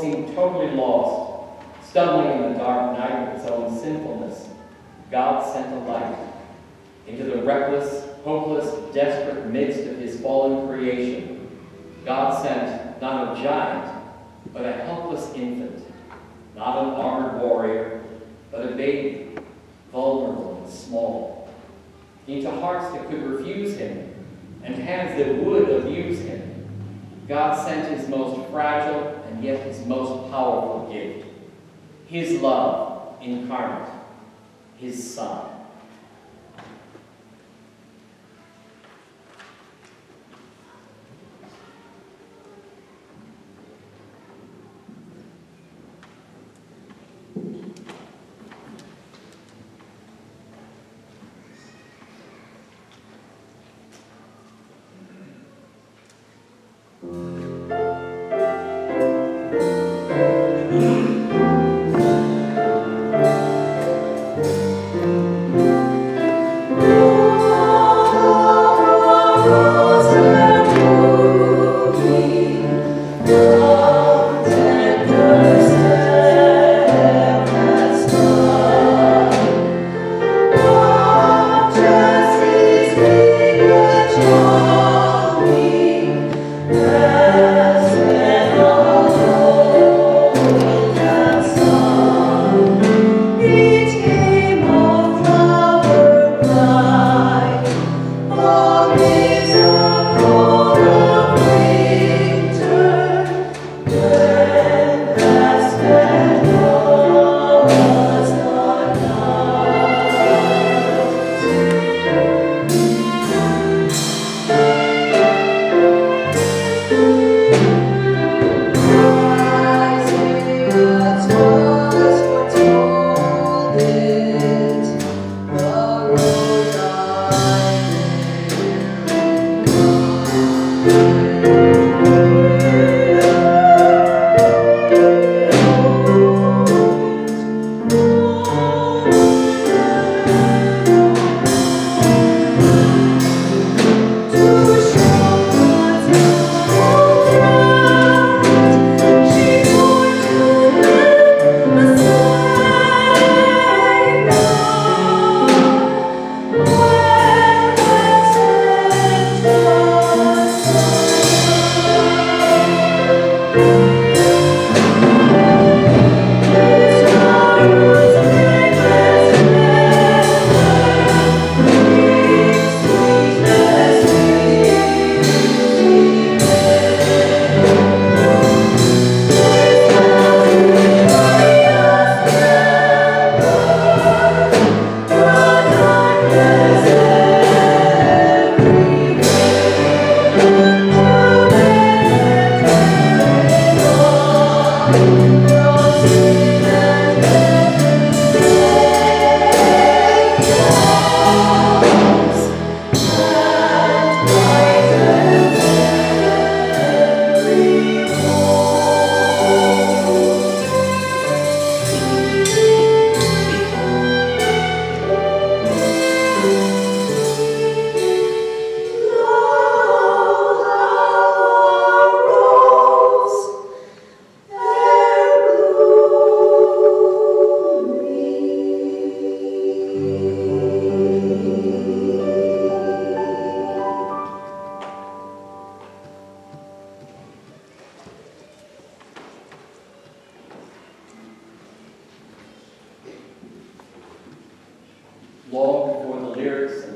seemed totally lost, stumbling in the dark night of its own sinfulness, God sent a light into the reckless, hopeless, desperate midst of his fallen creation. God sent not a giant, but a helpless infant, not an armored warrior, but a baby, vulnerable and small, into hearts that could refuse him and hands that would abuse him. God sent his most fragile and yet his most powerful gift, his love incarnate his son.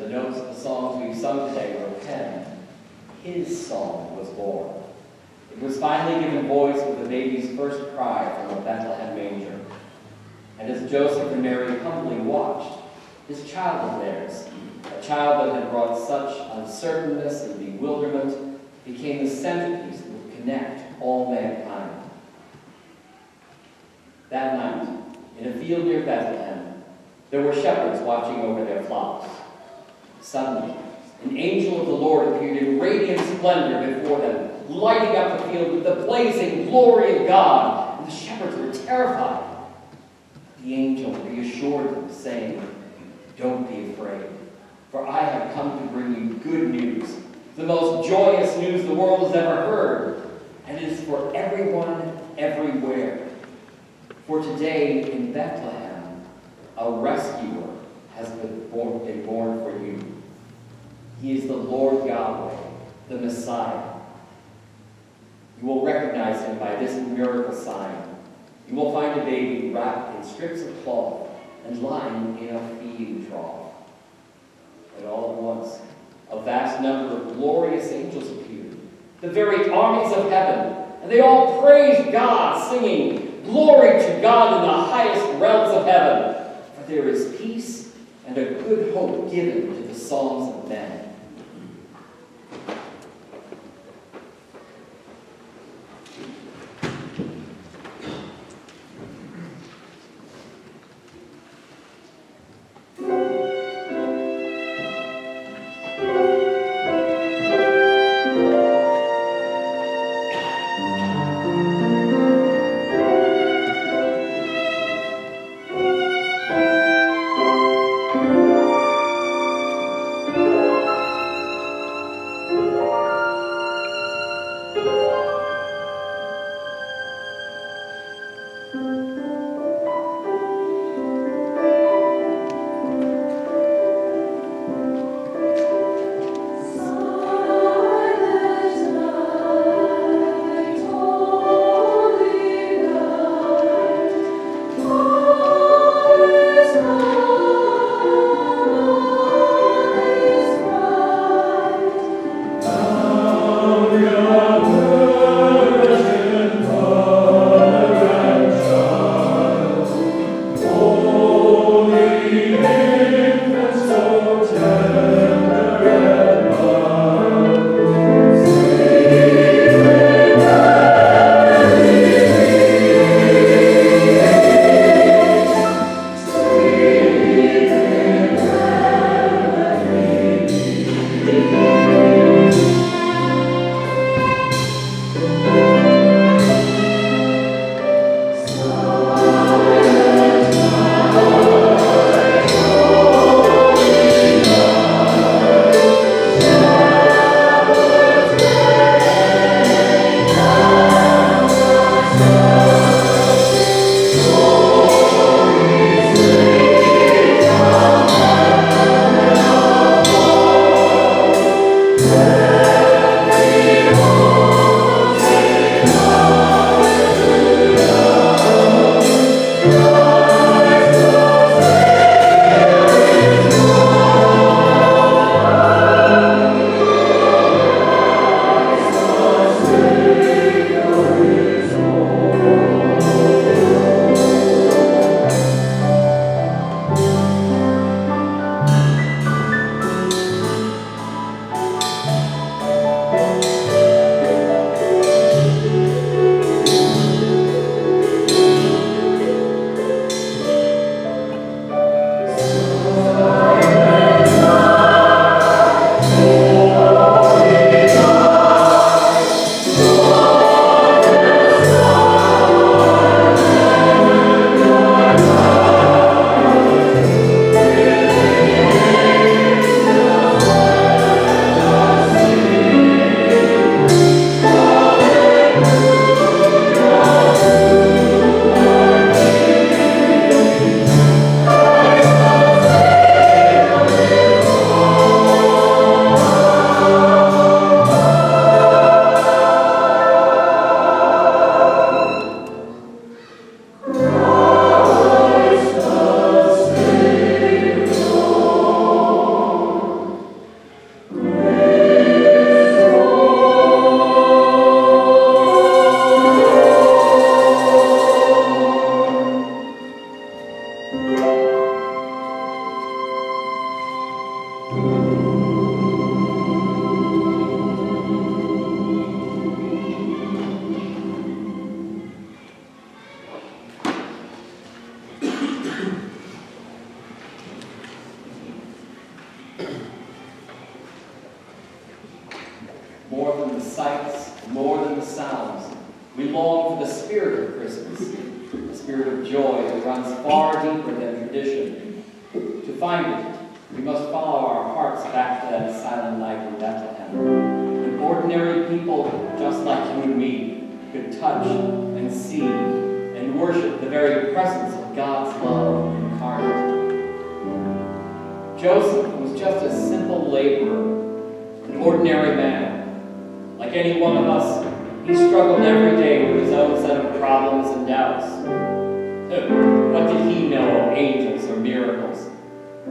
The notes of the songs we've sung today were penned, his song was born. It was finally given voice with the baby's first cry from the Bethlehem manger. And as Joseph and Mary humbly watched, his child of theirs, a child that had brought such uncertainness and bewilderment, became the centerpiece that would connect all mankind. That night, in a field near Bethlehem, there were shepherds watching over their flocks. Suddenly, an angel of the Lord appeared in radiant splendor before them, lighting up the field with the blazing glory of God. And the shepherds were terrified. The angel reassured them, saying, Don't be afraid, for I have come to bring you good news, the most joyous news the world has ever heard, and it is for everyone everywhere. For today in Bethlehem, a rescuer has been born, been born for you. He is the Lord Yahweh, the Messiah. You will recognize him by this miracle sign. You will find a baby wrapped in strips of cloth and lying in a feeding trough. And all at once, a vast number of glorious angels appeared, the very armies of heaven, and they all praised God, singing, Glory to God in the highest realms of heaven, for there is peace and a good hope given to the sons of men.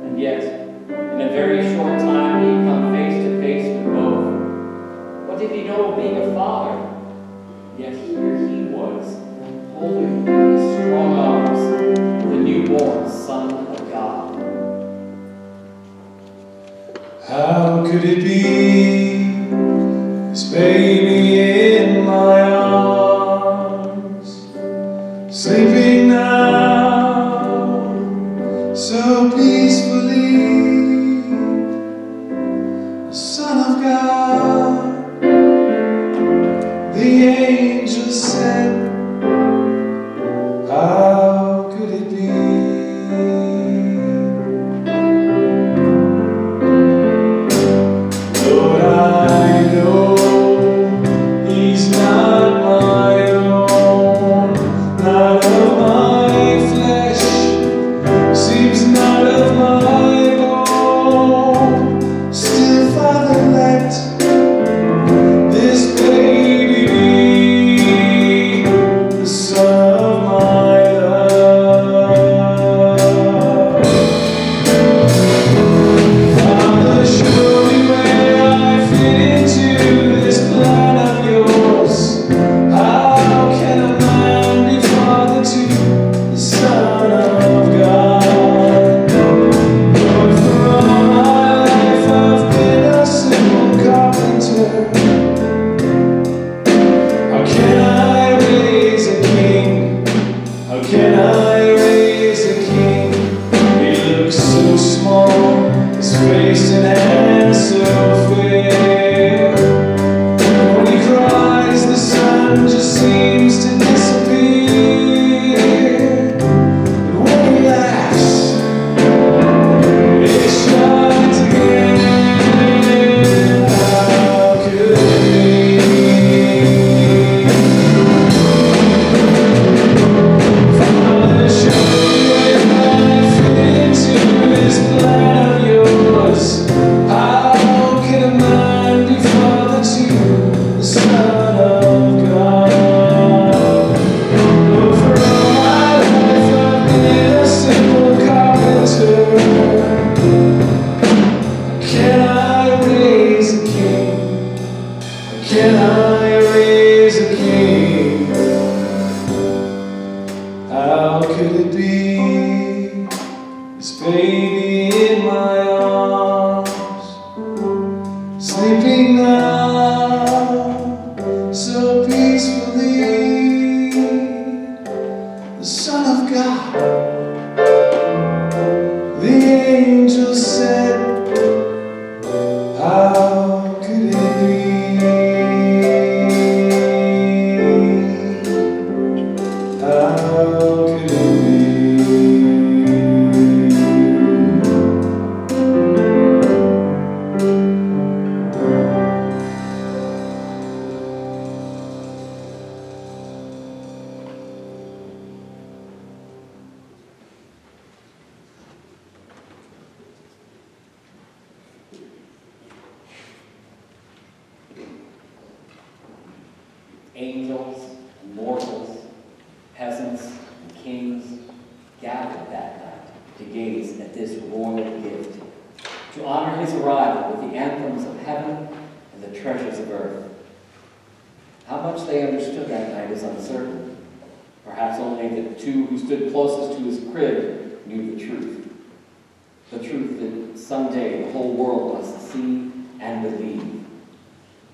And yet, in a very short time, he had come face to face with both. What did he know of being a father? Yet here he was, holding in his strong arms the newborn Son of God. How could it be? love.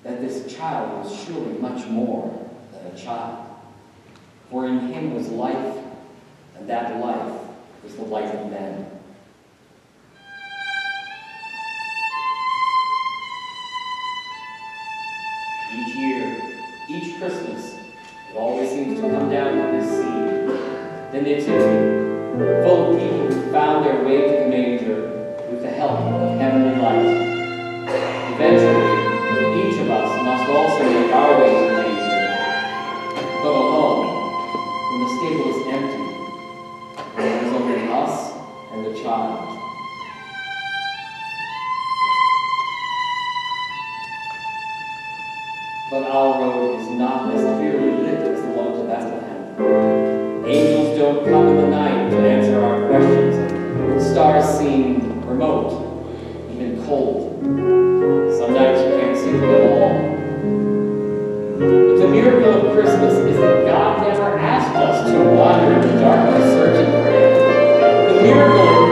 That this child was surely much more than a child. For in him was life, and that life was the light of men. Each year, each Christmas, it always seems to come down to this scene. The nativity, full of people who found their way to the manger with the help of heavenly light. Stable is empty, when it is only us and the child. But our road is not as clearly lit as the one to Bethlehem. Angels don't come in the night to answer our questions. Stars seem remote, even cold. Some nights you can't see them at all. But the miracle of Christmas is that God never asked us to wander in the darkness searching for Him. The miracle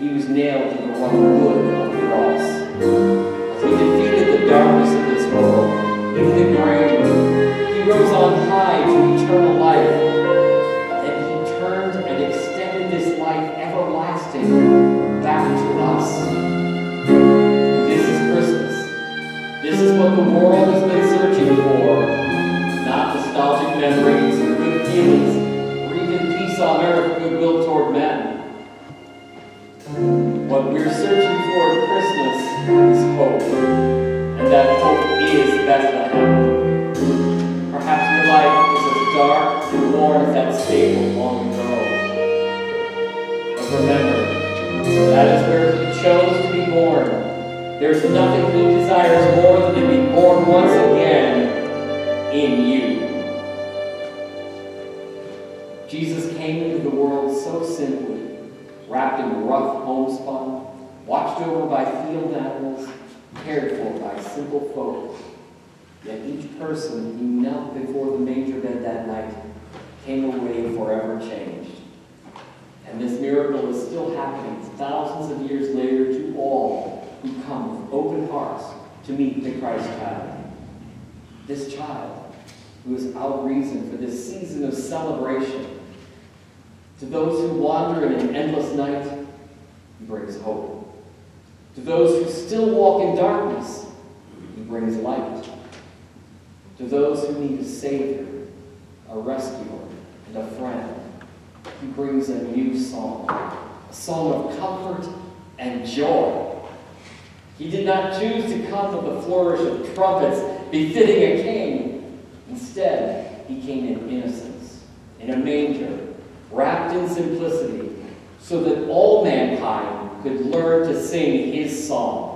he was nailed to the rough wood of the cross. He defeated the darkness of this world, in the grave, he rose on high to eternal life. Then he turned and extended this life everlasting back to us. This is Christmas. This is what the world has been searching for. Not nostalgic memories or good feelings, or even peace on earth, goodwill toward men. Hope. And that hope is Bethlehem. Perhaps your life is as dark and worn as that stable long ago. But remember, that is where he chose to be born. There's nothing he desires more than to be born once again in you. Jesus came into the world so simply, wrapped in rough homespun, watched over by field animals, cared for by simple folk. Yet each person who knelt before the manger bed that night came away forever changed. And this miracle is still happening thousands of years later to all who come with open hearts to meet the Christ child. This child, who is our reason for this season of celebration, to those who wander in an endless night, brings hope. To those who still walk in darkness, he brings light. To those who need a Savior, a rescuer, and a friend, he brings a new song, a song of comfort and joy. He did not choose to come with a flourish of trumpets befitting a king. Instead, he came in innocence, in a manger, wrapped in simplicity, so that all mankind could learn to sing his song.